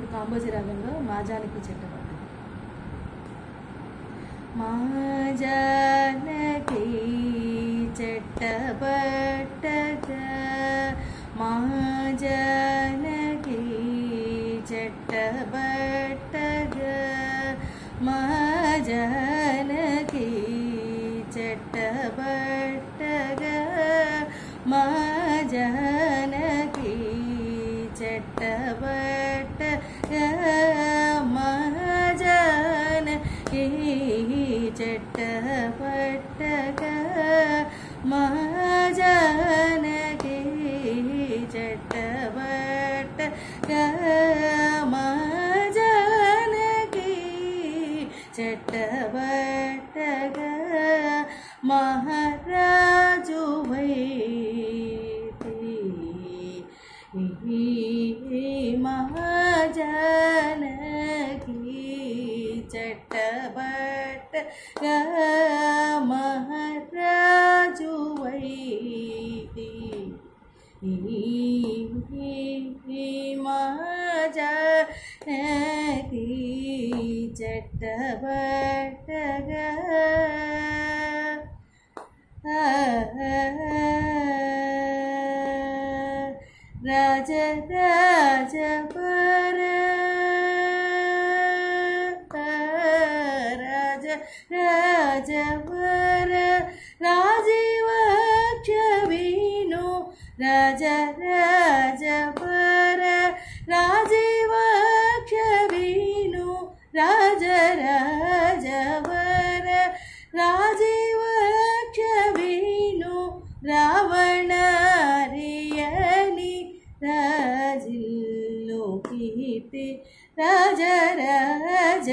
ఇప్పుడు కాంబోజీ రాగంలో మాజానికి చెట్టబడ్డ మాజానకి చెట్టబట్టగా మాజానకి చెట్టబట్టగా మాజానకి చెట్టబట్టగా మాజానకి வெட்டப்பட்டக மஜனகே ஜட்டப்பட்டக மஜனகே ஜட்டப்பட்டக மகா చెట్టబట్టగా మహారాజు వైతి మాజనకి చెట్టబట్టగా రాజ రాజ गज रज पर राजीव क्षवीनु राज रज पर राजीव क्षवीनु रावण रियनि राज रज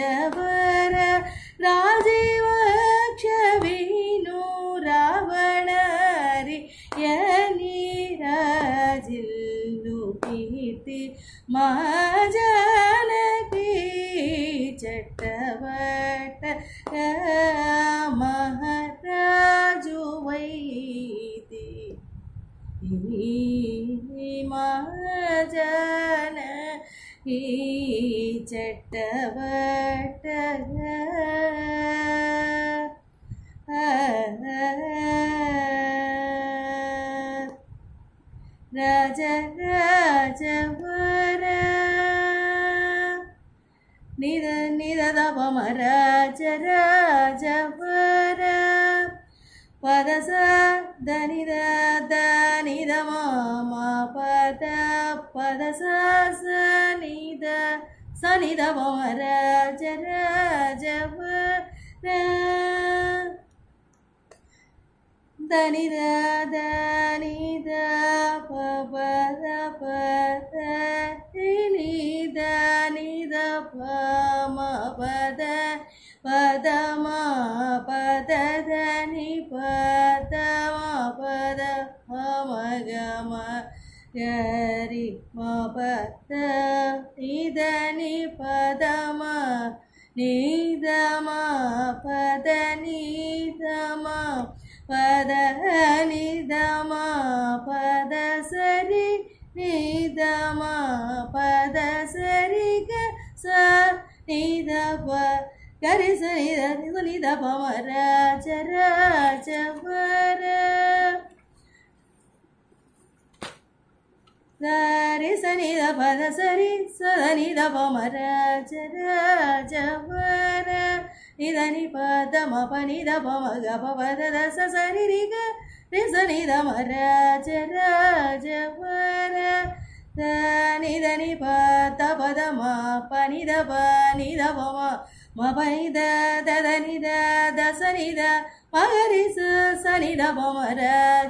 राजीव మా ஜபர பதச தனித தனித மாமா பத பதச சனித சனித மர ஜர ஜபர தனித தனித பபத பத நித நித பம பத ద ప ప ద ప ద ని ద ని ద ప మ ప ద ప ద మ ప ద ద ని ప ద మ ప ద ప మ గ మ గ రి మ ప ద ని ద ని ప ద మ ని ద మ ప ద ని ద మ పద నిదమ పద సరి నిదమ పద సరి గ స నిద ప గరి స నిద నిద పమ రాజ రాజ వర గరి స నిద పద సరి స నిద పమ రాజ రాజ వర నిద ని పద మ ప నిద ప మ గ ప పద ద స స రి రి గ రి స నిద మ రాజ రాజ వర ద నిద ని ప త ప ద మ ప నిద ప மபனி த ததனி த தசனி த மகரி சனி த பவர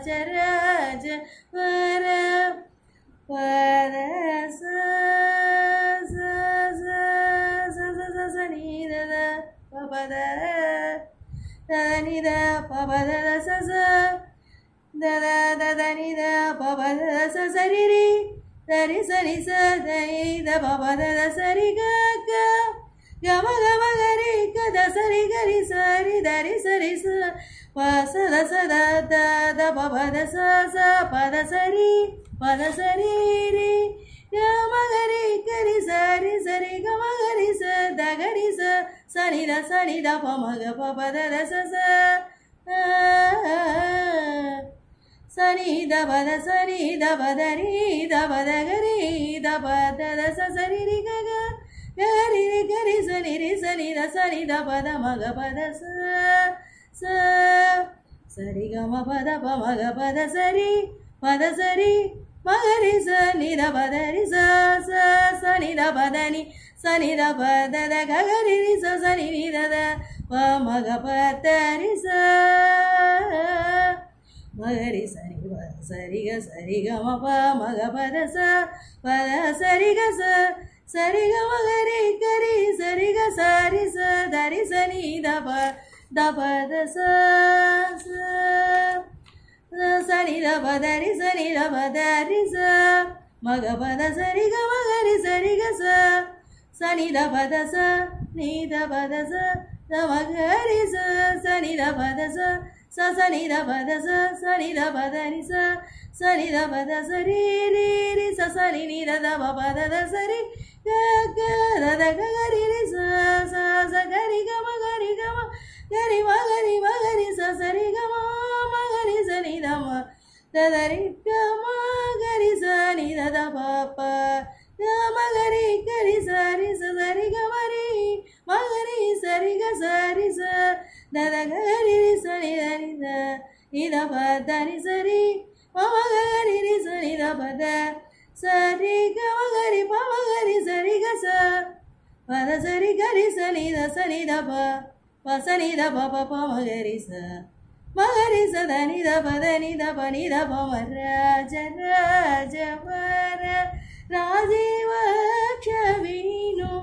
சரஜ வர வர ச சனி த பபத ததனி த பபத ச த ததனி த பபத ச சரி ரி தரி சரி ச தனி த பபத சரி க పద స స ద ద ద దని ద పద స సరి రి సరి సరి స దని ద పద ద సరి గ గ గమ గమ గరి గ ద సరి గరి సరి దరి సరి స ప స ద స ద ద ద పద స స పద సరి పద సరి రి గమ గరి గరి సరి స రి గ మ గ రి స ద గ రి స స ని ద స ని ద ప మ గ ప ప ద ద స స ఆ, స ని ద ప ద స ని ద ప ద రి ద ప ద గ రి ద ప ద ద స స రి రి గ గ గ రి రి గ రి స ని రి స ని ద స ని ద ప ద మ గ ప ద స స సరి గ మ ప ద ప మ గ ప ద స రి ప ద స రి మ గ రి స ని ద ప ద రి స స స ని ద ప ద ని స ని ద ప ద ద గ గ రి రి స స ని ని ద ద ప మ గ ప ద రి స మగరి సరి వ సరి గ సరి గ మ ప మగ పద స పద సరి గ స సరి గ మగరి గరి సరి గ సరి స దరి స ని ద ప ద ప ద స స స ని ద ప ద రి స ని ద ప ద రి స మగ పద సరి గ మగరి సరి గ స స ని ద ప ద స ని ద ప ద స ద మగరి స స ని ద ప ద స ಸ ಸನಿ ದ ಪದ ಸ ಸನಿ ದ ಪದ ನಿ ಸ ಸನಿ ದ ಪದ ಸ ರೀ ರೀ ರಿ ಸ ಸನಿ ನಿ ದ ದ ಪದ ದ ಸ ರಿ ಗ ಗ ದ ದ ಗ ಗ ರಿ ರಿ ಸ ಸ ಸ ಗ ರಿ ಗ ಮ ಗ ರಿ ಗ ಮ ಗ ರಿ ಮ ಗ ರಿ ಮ ಗ ರಿ ಸ ಸ ರಿ ಗ ಮ ಮ ಗ ರಿ ಸ ನಿ ದ ಮ ದ ದ ರಿ ಗ ಮ ಗ ರಿ ಸ ನಿ ದ ದ ಪ ಪ ಗ ಮ ಗ ರಿ ಗ ರಿ ಸ ರಿ ಸ ಸ ರಿ ಗ ಮ ರಿ ಮ ಗ ರಿ ಸ ರಿ ಗ ಸ ರಿ ಸ ದ ದ ಗ ರಿ ni da ba da ni sa ri ma ma ga ga ni ni sa ni da ba da sa ri ga ma ga ni ma ma ga ni sa ri ga sa ma da sa ri ga ni sa ni da sa ni da ba ma sa ni da ba ba pa ma ga ni sa ma ga ni sa da ni da ba da ni da ba ni da ba ma ra ja ra ja ma ra Rajiv ಕ್ಷವೀನು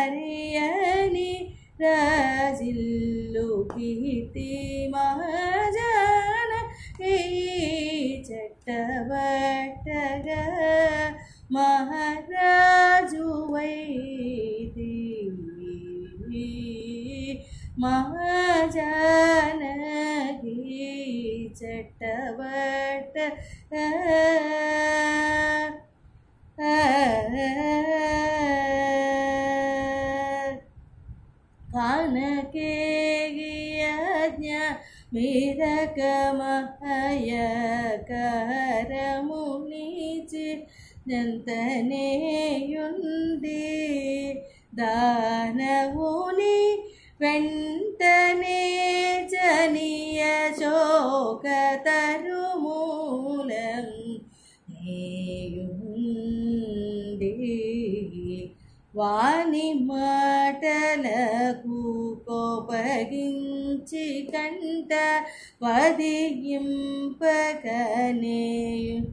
ರಾವಣರಿಯನಿ ರಾಜಿಲ್ಲು ಕೀತಿ महाजन चट्ट महाराजुवी महाजन चट्ट కమహయకరము నీచి జంతనేయుంది దానవుని వెంటనే జనియ శోక తరుమూలం నేయుంది. వాణి మాటలకు కోపగించి కంట വതിയും പകനെയും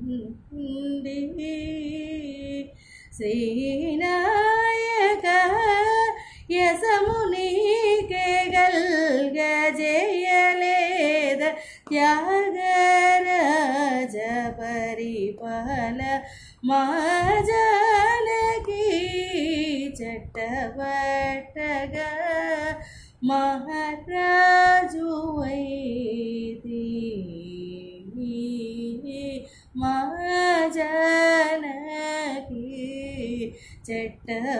ശ്രീനായക യസമുനീകകൾ ഗജയലേത ത്യാഗരാജ പരിപാല മാജാനകീ ചട്ടവട്ടക മഹാരാജ वैदेही महाजनकी चट्टवट्टगा